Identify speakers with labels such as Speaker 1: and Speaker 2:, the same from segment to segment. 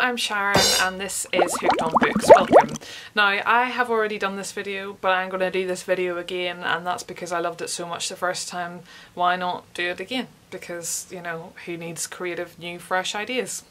Speaker 1: I'm Sharon and this is Hooked on Books. Welcome. Now I have already done this video but I'm going to do this video again and that's because I loved it so much the first time. Why not do it again? Because, you know, who needs creative, new, fresh ideas?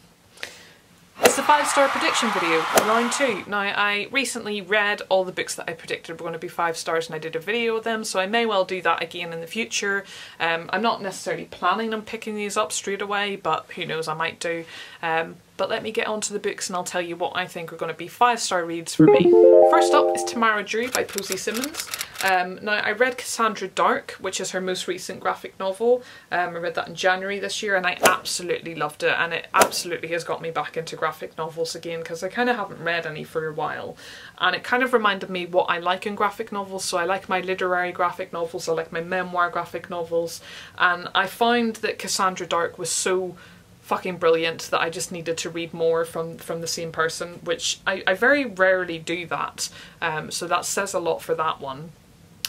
Speaker 1: It's the five star prediction video, round two. Now I recently read all the books that I predicted were going to be five stars and I did a video of them so I may well do that again in the future. Um, I'm not necessarily planning on picking these up straight away but who knows I might do. Um, but let me get on to the books and I'll tell you what I think are going to be five star reads for me. First up is Tamara Drewe by Posy Simmonds. Um, now I read Cassandra Darke, which is her most recent graphic novel. Um, I read that in January this year and I absolutely loved it and it absolutely has got me back into graphic novels again because I kind of haven't read any for a while and it kind of reminded me what I like in graphic novels. So I like my literary graphic novels, I like my memoir graphic novels and I found that Cassandra Darke was so fucking brilliant that I just needed to read more from from the same person, which I, I very rarely do that. Um, so that says a lot for that one.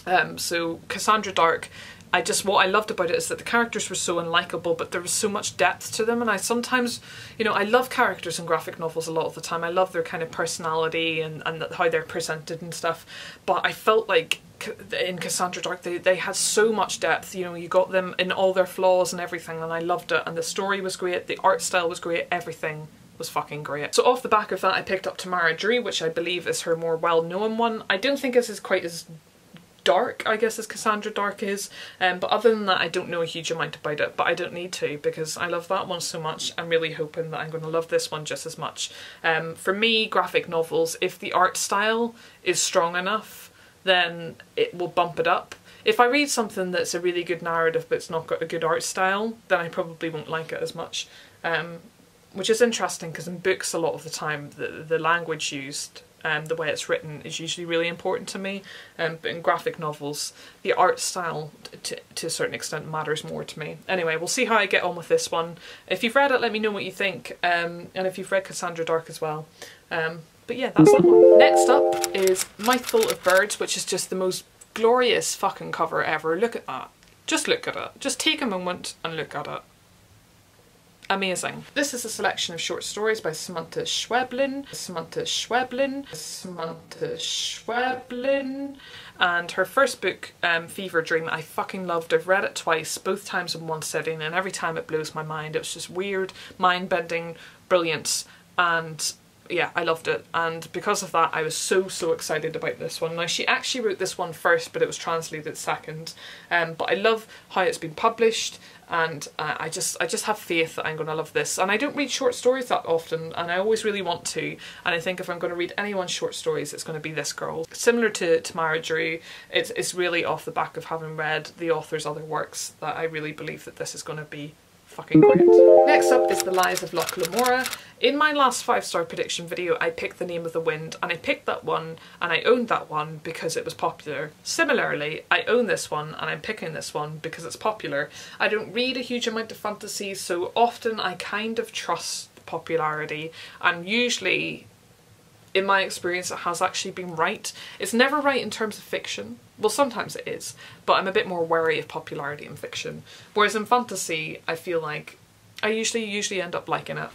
Speaker 1: Um, so Cassandra Darke, I just what I loved about it is that the characters were so unlikable, but there was so much depth to them. And I sometimes, you know, I love characters in graphic novels a lot of the time. I love their kind of personality and and how they're presented and stuff. But I felt like in Cassandra Darke they, they had so much depth you know you got them in all their flaws and everything and I loved it and the story was great the art style was great everything was fucking great. So off the back of that I picked up Tamara Drewe which I believe is her more well-known one. I don't think this is quite as dark, I guess, as Cassandra Darke is. Um, but other than that, I don't know a huge amount about it, but I don't need to because I love that one so much. I'm really hoping that I'm going to love this one just as much. Um, for me, graphic novels, if the art style is strong enough, then it will bump it up. If I read something that's a really good narrative but it's not got a good art style, then I probably won't like it as much. Um, which is interesting because in books a lot of the time the, the language used um, the way it's written is usually really important to me. Um, but in graphic novels, the art style to, a certain extent matters more to me. Anyway, we'll see how I get on with this one. If you've read it, let me know what you think. Um, and if you've read Cassandra Darke as well. Um, but yeah, that's that one. Next up is Mouthful of Birds, which is just the most glorious fucking cover ever. Look at that. Just look at it. Just take a moment and look at it amazing. This is a selection of short stories by Samanta Schweblin, Samanta Schweblin, Samanta Schweblin, and her first book, um, Fever Dream, I fucking loved. I've read it twice, both times in one sitting, and every time it blows my mind. It was just weird, mind-bending brilliance, and yeah, I loved it. And because of that, I was so, so excited about this one. Now, she actually wrote this one first, but it was translated second. Um, but I love how it's been published and uh, I just I just have faith that I'm going to love this and I don't read short stories that often and I always really want to and I think if I'm going to read anyone's short stories it's going to be this girl. Similar to Tamara Drewe it's, it's really off the back of having read the author's other works that I really believe that this is going to be fucking great. Next up is The Lies of Locke Lamora. In my last five star prediction video I picked The Name of the Wind and I picked that one and I owned that one because it was popular. Similarly I own this one and I'm picking this one because it's popular. I don't read a huge amount of fantasy so often I kind of trust popularity and usually in my experience it has actually been right. It's never right in terms of fiction. Well, sometimes it is, but I'm a bit more wary of popularity in fiction. Whereas in fantasy, I feel like I usually usually end up liking it.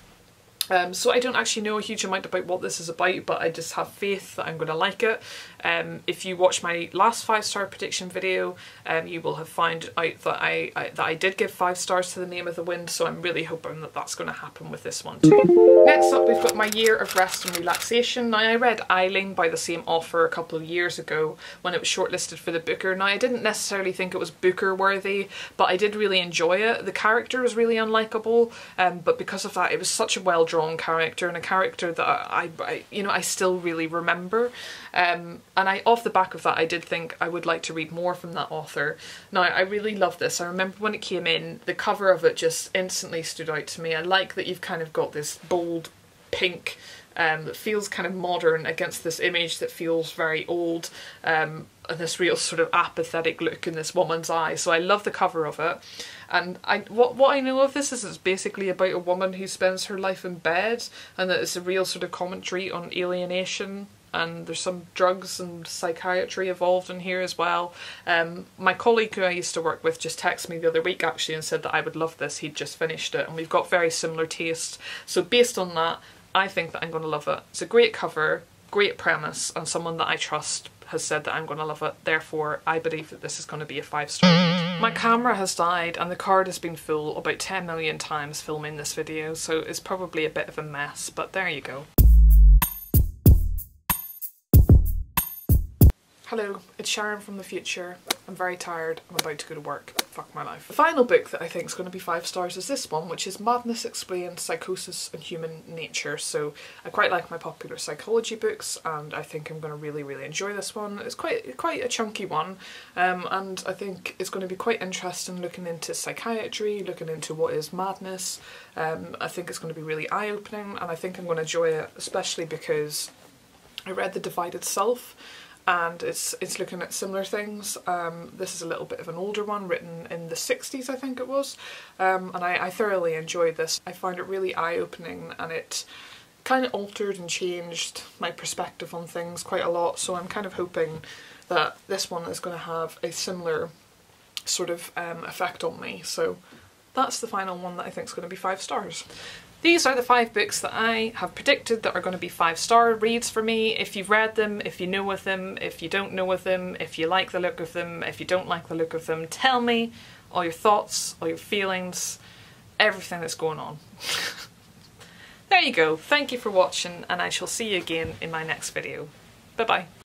Speaker 1: Um, so I don't actually know a huge amount about what this is about, but I just have faith that I'm going to like it. Um, if you watch my last five star prediction video, um, you will have found out that I, I, that I did give five stars to the Name of the Wind, so I'm really hoping that that's going to happen with this one too. Next up, we've got My Year of Rest and Relaxation. Now, I read Eileen by the same author a couple of years ago when it was shortlisted for the Booker. Now, I didn't necessarily think it was Booker worthy, but I did really enjoy it. The character was really unlikable, um, but because of that, it was such a well drawn character and a character that I, I, you know, I still really remember. Um, and I, off the back of that, I did think I would like to read more from that author. Now, I really love this. I remember when it came in, the cover of it just instantly stood out to me. I like that you've kind of got this bold pink um, that feels kind of modern against this image that feels very old um, and this real sort of apathetic look in this woman's eye. So I love the cover of it. And I what what I know of this is it's basically about a woman who spends her life in bed and that it's a real sort of commentary on alienation and there's some drugs and psychiatry involved in here as well. Um, my colleague who I used to work with just texted me the other week actually and said that I would love this, he'd just finished it and we've got very similar tastes. So based on that, I think that I'm going to love it. It's a great cover, great premise, and someone that I trust has said that I'm going to love it. Therefore, I believe that this is going to be a five star. My camera has died and the card has been full about 10 million times filming this video, so it's probably a bit of a mess, but there you go. Hello, it's Sharon from the future. I'm very tired. I'm about to go to work. Fuck my life. The final book that I think is going to be five stars is this one, which is Madness Explained, Psychosis and Human Nature. So I quite like my popular psychology books and I think I'm going to really, really enjoy this one. It's quite quite a chunky one um, and I think it's going to be quite interesting looking into psychiatry, looking into what is madness. Um, I think it's going to be really eye-opening and I think I'm going to enjoy it, especially because I read The Divided Self and it's it's looking at similar things. Um, this is a little bit of an older one written in the 60s I think it was um, and I, I thoroughly enjoyed this. I found it really eye-opening and it kind of altered and changed my perspective on things quite a lot so I'm kind of hoping that this one is going to have a similar sort of um, effect on me so that's the final one that I think is going to be five stars. These are the five books that I have predicted that are going to be five star reads for me. If you've read them, if you know of them, if you don't know of them, if you like the look of them, if you don't like the look of them, tell me all your thoughts, all your feelings, everything that's going on. there you go. Thank you for watching and I shall see you again in my next video. Bye bye.